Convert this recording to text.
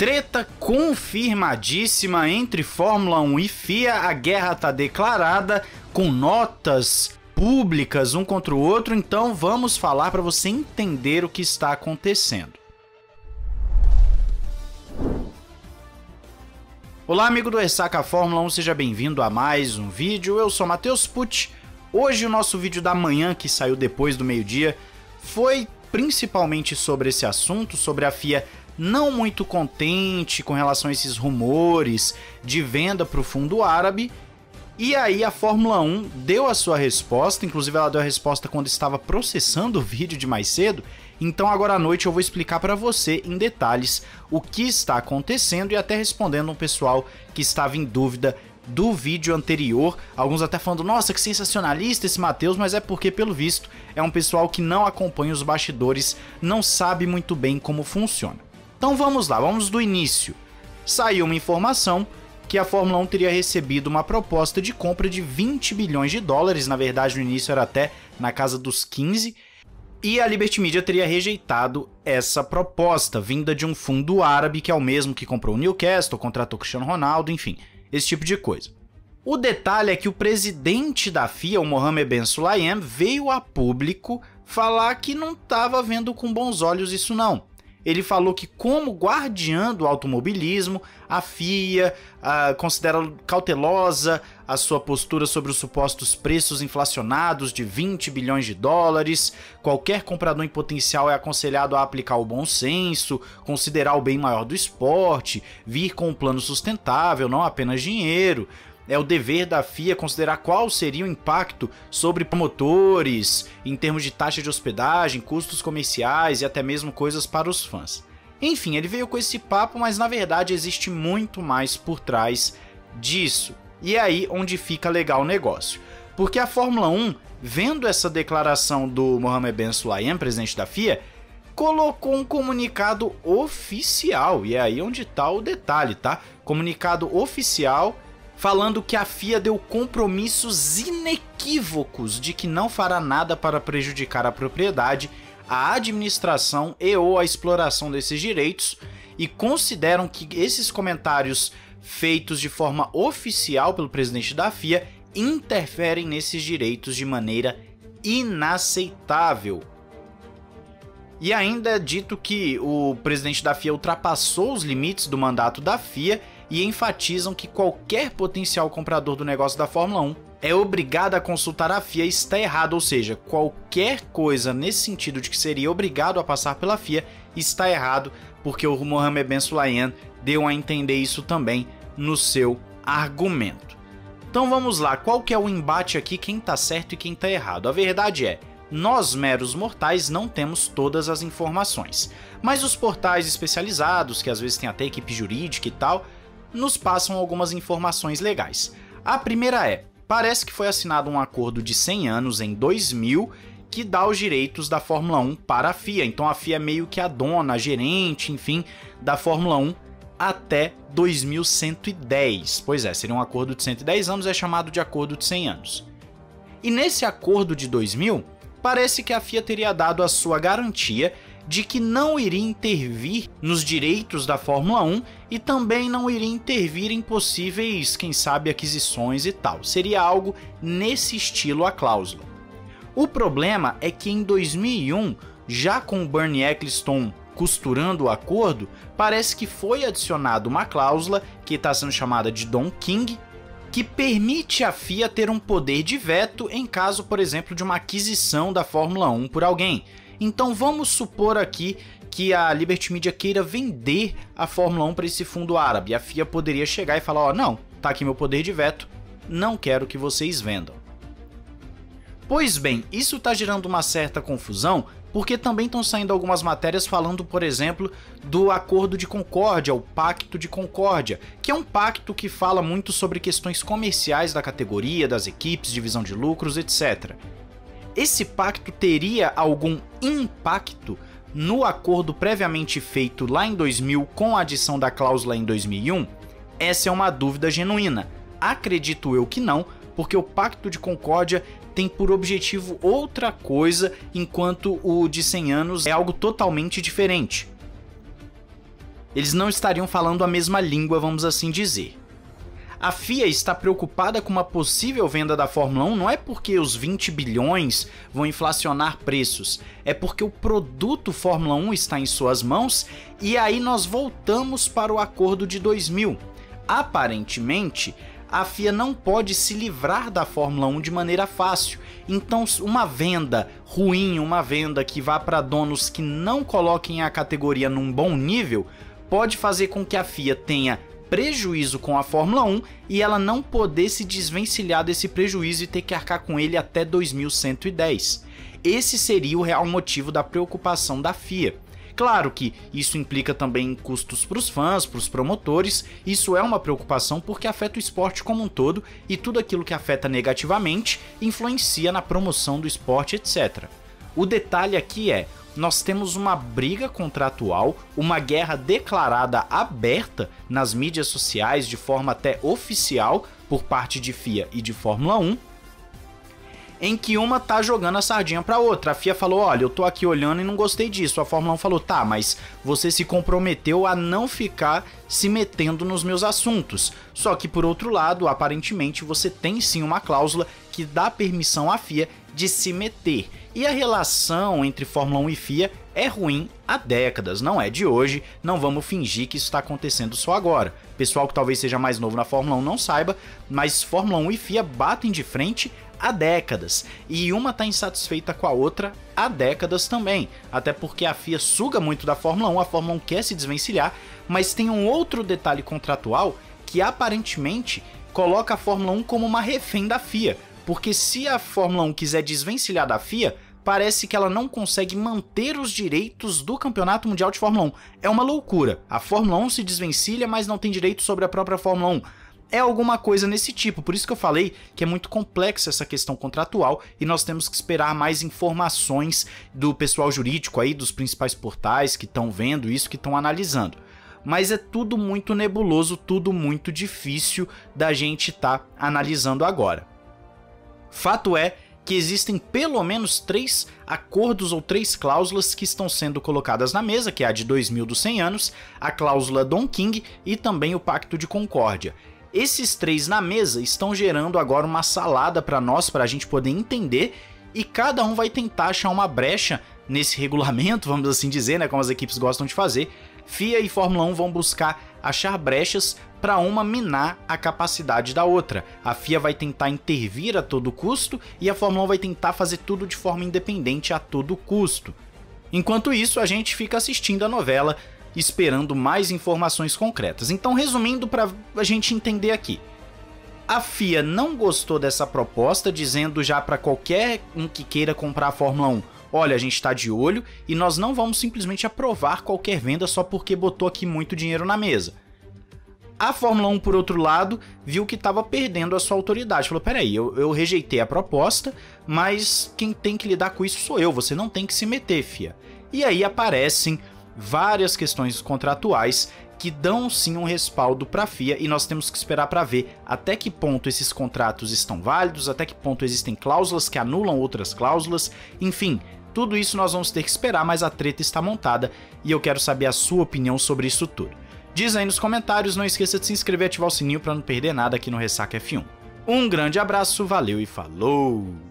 Treta confirmadíssima entre Fórmula 1 e FIA, a guerra tá declarada com notas públicas um contra o outro, então vamos falar para você entender o que está acontecendo. Olá, amigo do Ressaca Fórmula 1, seja bem-vindo a mais um vídeo. Eu sou Matheus Pucci. Hoje o nosso vídeo da manhã, que saiu depois do meio-dia, foi principalmente sobre esse assunto, sobre a FIA não muito contente com relação a esses rumores de venda para o fundo árabe. E aí a Fórmula 1 deu a sua resposta, inclusive ela deu a resposta quando estava processando o vídeo de mais cedo. Então agora à noite eu vou explicar para você em detalhes o que está acontecendo e até respondendo um pessoal que estava em dúvida do vídeo anterior. Alguns até falando, nossa, que sensacionalista esse Matheus, mas é porque, pelo visto, é um pessoal que não acompanha os bastidores, não sabe muito bem como funciona. Então vamos lá, vamos do início. Saiu uma informação que a Fórmula 1 teria recebido uma proposta de compra de 20 bilhões de dólares, na verdade no início era até na casa dos 15, e a Liberty Media teria rejeitado essa proposta, vinda de um fundo árabe que é o mesmo que comprou o Newcastle, contratou Cristiano Ronaldo, enfim, esse tipo de coisa. O detalhe é que o presidente da FIA, o Mohamed Ben Sulayem, veio a público falar que não estava vendo com bons olhos isso não. Ele falou que, como guardiã do automobilismo, a FIA considera cautelosa a sua postura sobre os supostos preços inflacionados de 20 bilhões de dólares. Qualquer comprador em potencial é aconselhado a aplicar o bom senso, considerar o bem maior do esporte, vir com um plano sustentável, não apenas dinheiro é o dever da FIA considerar qual seria o impacto sobre promotores, em termos de taxa de hospedagem, custos comerciais e até mesmo coisas para os fãs. Enfim, ele veio com esse papo, mas na verdade existe muito mais por trás disso. E é aí onde fica legal o negócio. Porque a Fórmula 1, vendo essa declaração do Mohamed Ben Sulayem, presidente da FIA, colocou um comunicado oficial. E é aí onde está o detalhe, tá? Comunicado oficial falando que a FIA deu compromissos inequívocos de que não fará nada para prejudicar a propriedade, a administração e ou a exploração desses direitos e consideram que esses comentários feitos de forma oficial pelo presidente da FIA interferem nesses direitos de maneira inaceitável. E ainda é dito que o presidente da FIA ultrapassou os limites do mandato da FIA e enfatizam que qualquer potencial comprador do negócio da Fórmula 1 é obrigado a consultar a FIA está errado, ou seja, qualquer coisa nesse sentido de que seria obrigado a passar pela FIA está errado, porque o Mohamed Ben Sulayem deu a entender isso também no seu argumento. Então vamos lá, qual que é o embate aqui, quem está certo e quem está errado? A verdade é, nós meros mortais não temos todas as informações, mas os portais especializados, que às vezes tem até equipe jurídica e tal, nos passam algumas informações legais. A primeira é: parece que foi assinado um acordo de 100 anos em 2000 que dá os direitos da Fórmula 1 para a FIA. Então a FIA é meio que a dona, a gerente, enfim, da Fórmula 1 até 2110. Pois é, seria um acordo de 110 anos, é chamado de acordo de 100 anos. E nesse acordo de 2000, parece que a FIA teria dado a sua garantia de que não iria intervir nos direitos da Fórmula 1 e também não iria intervir em possíveis, quem sabe, aquisições e tal. Seria algo nesse estilo a cláusula. O problema é que em 2001, já com o Bernie Ecclestone costurando o acordo, parece que foi adicionada uma cláusula que está sendo chamada de Don King, que permite à FIA ter um poder de veto em caso, por exemplo, de uma aquisição da Fórmula 1 por alguém. Então vamos supor aqui que a Liberty Media queira vender a Fórmula 1 para esse fundo árabe. A FIA poderia chegar e falar: ó, oh, não, tá aqui meu poder de veto, não quero que vocês vendam. Pois bem, isso está gerando uma certa confusão, porque também estão saindo algumas matérias falando, por exemplo, do Acordo de Concórdia, o Pacto de Concórdia, que é um pacto que fala muito sobre questões comerciais da categoria, das equipes, divisão de lucros, etc esse pacto teria algum impacto no acordo previamente feito lá em 2000 com a adição da cláusula em 2001? Essa é uma dúvida genuína. Acredito eu que não, porque o Pacto de Concórdia tem por objetivo outra coisa, enquanto o de 100 anos é algo totalmente diferente. Eles não estariam falando a mesma língua, vamos assim dizer. A FIA está preocupada com uma possível venda da Fórmula 1 não é porque os 20 bilhões vão inflacionar preços, é porque o produto Fórmula 1 está em suas mãos e aí nós voltamos para o acordo de 2000. Aparentemente, a FIA não pode se livrar da Fórmula 1 de maneira fácil. Então, uma venda ruim, uma venda que vá para donos que não coloquem a categoria num bom nível, pode fazer com que a FIA tenha prejuízo com a Fórmula 1 e ela não poder se desvencilhar desse prejuízo e ter que arcar com ele até 2110. Esse seria o real motivo da preocupação da FIA. Claro que isso implica também custos para os fãs, para os promotores, isso é uma preocupação porque afeta o esporte como um todo e tudo aquilo que afeta negativamente influencia na promoção do esporte, etc. O detalhe aqui é: nós temos uma briga contratual, uma guerra declarada aberta nas mídias sociais de forma até oficial por parte de FIA e de Fórmula 1, em que uma tá jogando a sardinha para outra. A FIA falou: "Olha, eu tô aqui olhando e não gostei disso". A Fórmula 1 falou: "Tá, mas você se comprometeu a não ficar se metendo nos meus assuntos". Só que por outro lado, aparentemente você tem sim uma cláusula que dá permissão à FIA de se meter. E a relação entre Fórmula 1 e FIA é ruim há décadas, não é de hoje, não vamos fingir que isso está acontecendo só agora. Pessoal que talvez seja mais novo na Fórmula 1 não saiba, mas Fórmula 1 e FIA batem de frente há décadas, e uma está insatisfeita com a outra há décadas também, até porque a FIA suga muito da Fórmula 1, a Fórmula 1 quer se desvencilhar, mas tem um outro detalhe contratual que aparentemente coloca a Fórmula 1 como uma refém da FIA, porque se a Fórmula 1 quiser desvencilhar da FIA, parece que ela não consegue manter os direitos do Campeonato Mundial de Fórmula 1. É uma loucura. A Fórmula 1 se desvencilha, mas não tem direito sobre a própria Fórmula 1. É alguma coisa nesse tipo, por isso que eu falei que é muito complexa essa questão contratual e nós temos que esperar mais informações do pessoal jurídico aí, dos principais portais que estão vendo isso, que estão analisando mas é tudo muito nebuloso, tudo muito difícil da gente estar tá analisando agora. Fato é que existem pelo menos três acordos ou três cláusulas que estão sendo colocadas na mesa, que é a de 2000 dos 100 anos, a cláusula Don King e também o Pacto de Concórdia. Esses três na mesa estão gerando agora uma salada para nós, para a gente poder entender, e cada um vai tentar achar uma brecha nesse regulamento, vamos assim dizer, né, como as equipes gostam de fazer. FIA e Fórmula 1 vão buscar achar brechas para uma minar a capacidade da outra. A FIA vai tentar intervir a todo custo e a Fórmula 1 vai tentar fazer tudo de forma independente a todo custo. Enquanto isso, a gente fica assistindo a novela esperando mais informações concretas. Então, resumindo para a gente entender aqui. A FIA não gostou dessa proposta, dizendo já para qualquer um que queira comprar a Fórmula 1: olha, a gente está de olho e nós não vamos simplesmente aprovar qualquer venda só porque botou aqui muito dinheiro na mesa. A Fórmula 1, por outro lado, viu que estava perdendo a sua autoridade. Falou: peraí, eu, eu rejeitei a proposta, mas quem tem que lidar com isso sou eu, você não tem que se meter, fia. E aí aparecem várias questões contratuais que dão sim um respaldo para a FIA e nós temos que esperar para ver até que ponto esses contratos estão válidos, até que ponto existem cláusulas que anulam outras cláusulas, enfim, tudo isso nós vamos ter que esperar, mas a treta está montada e eu quero saber a sua opinião sobre isso tudo. Diz aí nos comentários, não esqueça de se inscrever e ativar o sininho para não perder nada aqui no Ressaca F1. Um grande abraço, valeu e falou!